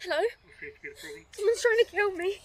Hello? Someone's trying to kill me.